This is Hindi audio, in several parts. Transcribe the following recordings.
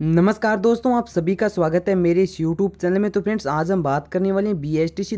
नमस्कार दोस्तों, आप सभी का स्वागत है मेरे इस यूट्यूब चैनल में। तो फ्रेंड्स, आज हम बात करने वाले हैं B S T C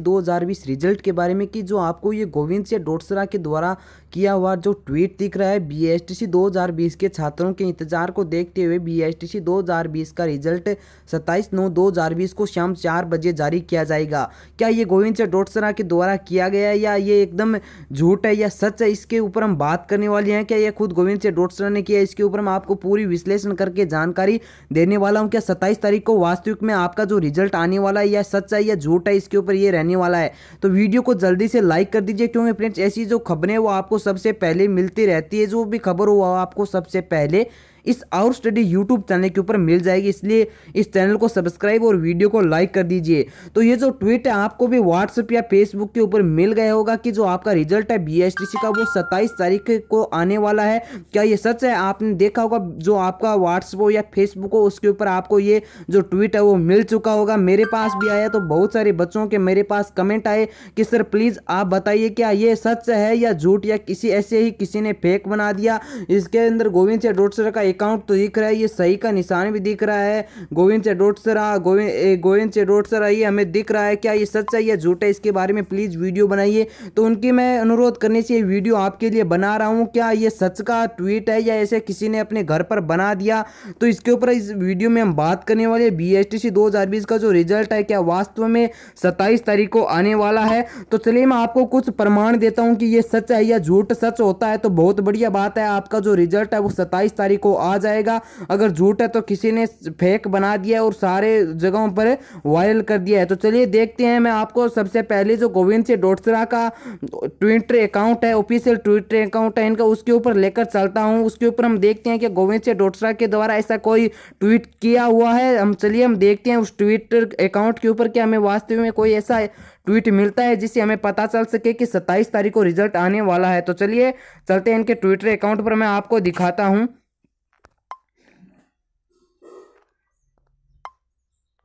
result के बारे में कि जो आपको ये गोविंद से डोटसरा के द्वारा किया हुआ जो ट्वीट दिख रहा है बी एस टी सी दो हज़ार बीस के छात्रों के इंतज़ार को देखते हुए बी एस टी सी दो हज़ार बीस का रिज़ल्ट सत्ताईस नौ दो हज़ार बीस को शाम चार बजे जारी किया जाएगा। क्या ये गोविंद से डोटसरा के द्वारा किया गया है या ये एकदम झूठ है या सच है, इसके ऊपर हम बात करने वाले हैं। क्या ये खुद गोविंद से डोटसरा ने किया इसके ऊपर हम आपको पूरी विश्लेषण करके जानकारी देने वाला हूँ। क्या सत्ताईस तारीख को वास्तविक में आपका जो रिज़ल्ट आने वाला है या सच है या झूठ है, इसके ऊपर ये रहने वाला है। तो वीडियो को जल्दी से लाइक कर दीजिए, क्योंकि फ्रेंड्स ऐसी जो खबरें वो आपको सबसे पहले मिलती रहती है जो भी खबर हो आपको सबसे पहले इस आउट स्टडी यूट्यूब चैनल के ऊपर मिल जाएगी, इसलिए इस चैनल को सब्सक्राइब और वीडियो को लाइक कर दीजिए। तो ये जो ट्वीट है, आपको भी व्हाट्सएप या फेसबुक के ऊपर मिल गया होगा कि जो आपका रिज़ल्ट है बी का, वो सत्ताईस तारीख को आने वाला है। क्या ये सच है? आपने देखा होगा, जो आपका व्हाट्सएप हो या फेसबुक हो, उसके ऊपर आपको ये जो ट्वीट है, वो मिल चुका होगा। मेरे पास भी आया तो बहुत सारे बच्चों के मेरे पास कमेंट आए कि, सर प्लीज़ आप बताइए, क्या ये सच है या झूठ या किसी ऐसे ही किसी ने फेक बना दिया? इसके अंदर गोविंद से डोटसर का अकाउंट तो दिख रहा है, ये सही का निशान भी दिख रहा है। गोविंद से डोटसरा गोविंद गोविंद से डोटसरा ये हमें दिख रहा है, क्या ये सच है या झूठ है, इसके बारे में प्लीज़ वीडियो बनाइए। तो उनकी मैं अनुरोध करने से ये वीडियो आपके लिए बना रहा हूँ, क्या ये सच का ट्वीट है या ऐसे किसी ने अपने घर पर बना दिया? तो इसके ऊपर इस वीडियो में हम बात करने वाले बी एस का जो रिज़ल्ट है, क्या वास्तव में सत्ताईस तारीख को आने वाला है? तो चलिए मैं आपको कुछ प्रमाण देता हूँ कि ये सच है या झूठ सच होता है तो बहुत बढ़िया बात है, आपका जो रिज़ल्ट है वो सत्ताईस तारीख को आ जाएगा। अगर झूठ है तो किसी ने फेक बना दिया और सारे जगहों पर वायरल कर दिया है। तो चलिए देखते हैं। मैं आपको सबसे पहले जो गोविंद सिंह डोटसरा का ट्विटर अकाउंट है ऑफिशियल ट्विटर अकाउंट है, इनका उसके ऊपर लेकर चलता हूँ। उसके ऊपर हम देखते हैं कि गोविंद सिंह डोटसरा के द्वारा ऐसा कोई ट्वीट किया हुआ है। हम चलिए हम देखते हैं उस ट्विटर अकाउंट के ऊपर क्या हमें वास्तव में कोई ऐसा ट्वीट मिलता है जिससे हमें पता चल सके कि सत्ताईस तारीख को रिज़ल्ट आने वाला है। तो चलिए चलते हैं इनके ट्विटर अकाउंट पर। मैं आपको दिखाता हूँ।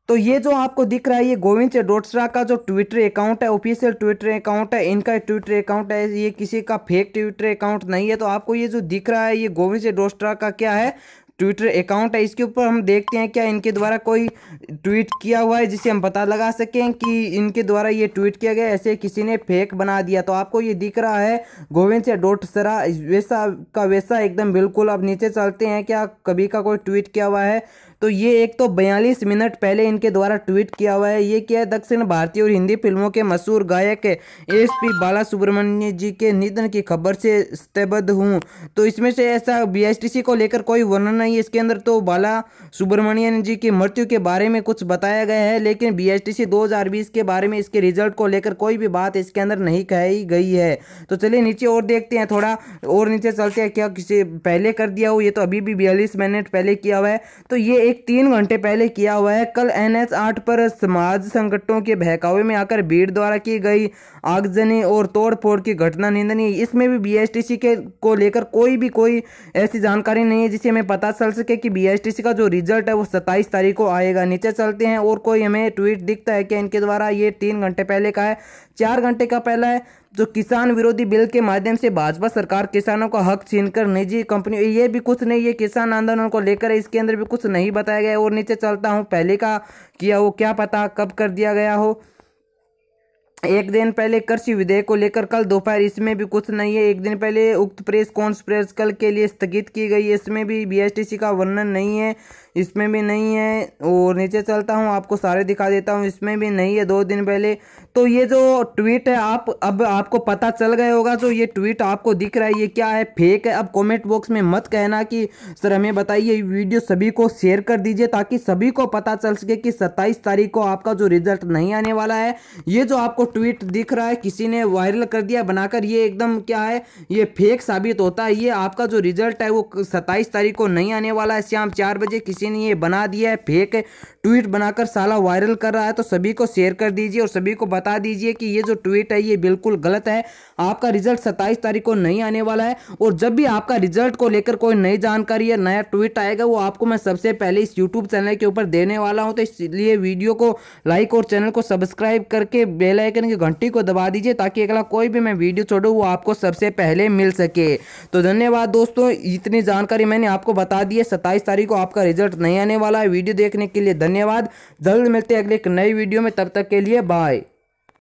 तो ये जो आपको दिख रहा है, ये गोविंद डोटसरा का जो ट्विटर अकाउंट है ऑफिशियल ट्विटर अकाउंट है, इनका ट्विटर अकाउंट है, ये किसी का फेक ट्विटर अकाउंट नहीं है तो आपको ये जो दिख रहा है, ये गोविंद डोटसरा का क्या है ट्विटर अकाउंट है, इसके ऊपर हम देखते हैं क्या इनके द्वारा कोई ट्वीट किया हुआ है जिसे हम पता लगा सकें कि इनके द्वारा ये ट्वीट किया गया, ऐसे किसी ने फेक बना दिया। तो आपको ये दिख रहा है, गोविंद से डोट सरा वैसा का वैसा एकदम बिल्कुल अब नीचे चलते हैं, क्या कभी का कोई ट्वीट किया हुआ है तो ये एक तो बयालीस मिनट पहले इनके द्वारा ट्वीट किया हुआ है। ये क्या है? दक्षिण भारतीय और हिंदी फ़िल्मों के मशहूर गायक एस पी बाला सुब्रमण्य जी के निधन की खबर से स्तबद्ध हूँ। तो इसमें से ऐसा बीएसटीसी को लेकर कोई वर्णन नहीं है। इसके अंदर तो बाला सुब्रमण्यन जी की मृत्यु के बारे में कुछ बताया गया है, लेकिन बी एस के बारे में इसके रिज़ल्ट को लेकर कोई भी बात इसके अंदर नहीं कही गई है। तो चलिए नीचे और देखते हैं थोड़ा और नीचे चलते हैं। क्या किसी पहले कर दिया हो? ये तो अभी भी बयालीस मिनट पहले किया हुआ है। तो ये एक तीन घंटे पहले किया हुआ है। कल एन एच आठ पर समाज संगठनों के बहकावे में आकर भीड़ द्वारा की गई आगजनी और तोड़फोड़ की घटना निंदनीय। इसमें भी बीएसटीसी के को लेकर कोई भी कोई ऐसी जानकारी नहीं है जिसे हमें पता चल सके कि बीएसटीसी का जो रिज़ल्ट है, वो सत्ताईस तारीख को आएगा। नीचे चलते हैं और कोई हमें ट्वीट दिखता है कि इनके द्वारा ये तीन घंटे पहले का है, चार घंटे का पहला है। जो किसान विरोधी बिल के माध्यम से भाजपा सरकार किसानों का हक छीनकर निजी कंपनी ये भी कुछ नहीं है किसान आंदोलन को लेकर इसके अंदर भी कुछ नहीं बताया गया और नीचे चलता हूँ, पहले का किया वो क्या पता कब कर दिया गया हो। एक दिन पहले कृषि विधेयक को लेकर कल दोपहर इसमें भी कुछ नहीं है। एक दिन पहले उक्त प्रेस कॉन्फ्रेंस कल के लिए स्थगित की गई। है इसमें भी बीएसटीसी का वर्णन नहीं है। इसमें भी नहीं है और नीचे चलता हूँ, आपको सारे दिखा देता हूँ। इसमें भी नहीं है दो दिन पहले। तो ये जो ट्वीट है, आप, अब आपको पता चल गया होगा जो ये ट्वीट आपको दिख रहा है, ये क्या है? फेक है। अब कमेंट बॉक्स में मत कहना कि, सर, हमें बताइए वीडियो सभी को शेयर कर दीजिए ताकि सभी को पता चल सके कि सत्ताईस तारीख को आपका जो रिज़ल्ट नहीं आने वाला है। ये जो आपको ट्वीट दिख रहा है, किसी ने वायरल कर दिया, बनाकर ये एकदम क्या है, ये फेक साबित होता है। ये आपका जो रिज़ल्ट है, वो सत्ताईस तारीख को नहीं आने वाला है शाम चार बजे किसी ने ये बना दिया है फेक ट्वीट बनाकर साला वायरल कर रहा है तो सभी को शेयर कर दीजिए और सभी को बता दीजिए कि ये जो ट्वीट है, ये बिल्कुल गलत है। आपका रिज़ल्ट सत्ताईस तारीख को नहीं आने वाला है और जब भी आपका रिज़ल्ट को लेकर कोई नई जानकारी या नया ट्वीट आएगा, वो आपको मैं सबसे पहले इस यूट्यूब चैनल के ऊपर देने वाला हूँ। तो इसलिए वीडियो को लाइक और चैनल को सब्सक्राइब करके आइकन की घंटी को दबा दीजिए ताकि अगला कोई भी मैं वीडियो छोड़ू, वो आपको सबसे पहले मिल सके। तो धन्यवाद दोस्तों, इतनी जानकारी मैंने आपको बता दी है, सत्ताईस तारीख को आपका रिज़ल्ट नहीं आने वाला है वीडियो देखने के लिए, धन्यवाद। जल्द मिलते हैं अगले एक नई वीडियो में, तब तक के लिए बाय।